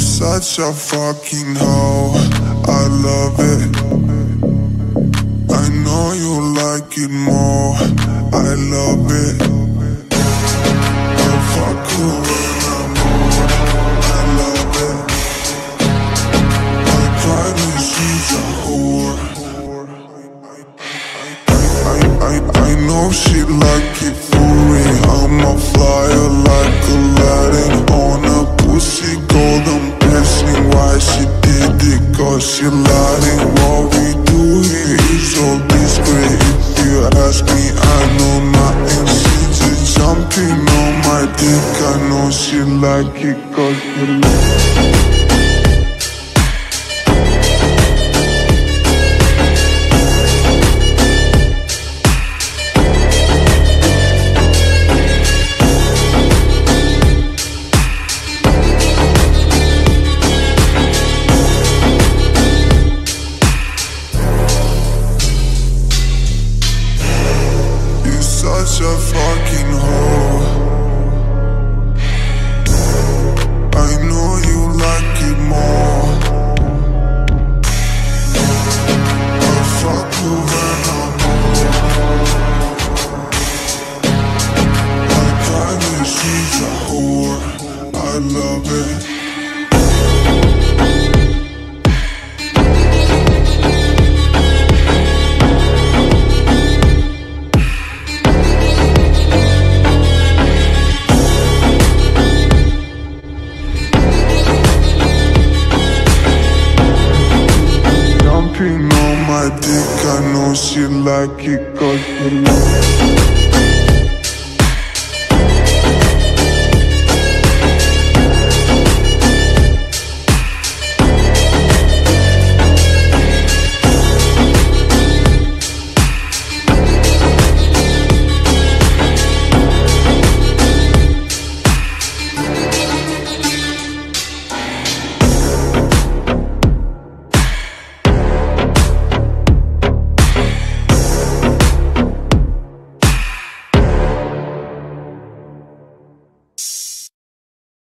Such a fucking hoe. I love it. I know you like it more. I love it. I fuck when I'm on. I love it. I cry when she's a whore. I, I, I I know she like it for me. I'm a flyer like Cause she lying. What we do here is so discreet. If you ask me, I know nothing. She just jumping on my dick. I know she like it cause she like You're such a fucking hoe. I know you like it more. I fuck you when I'm on. I when she's a whore. I love it. She like it cause it.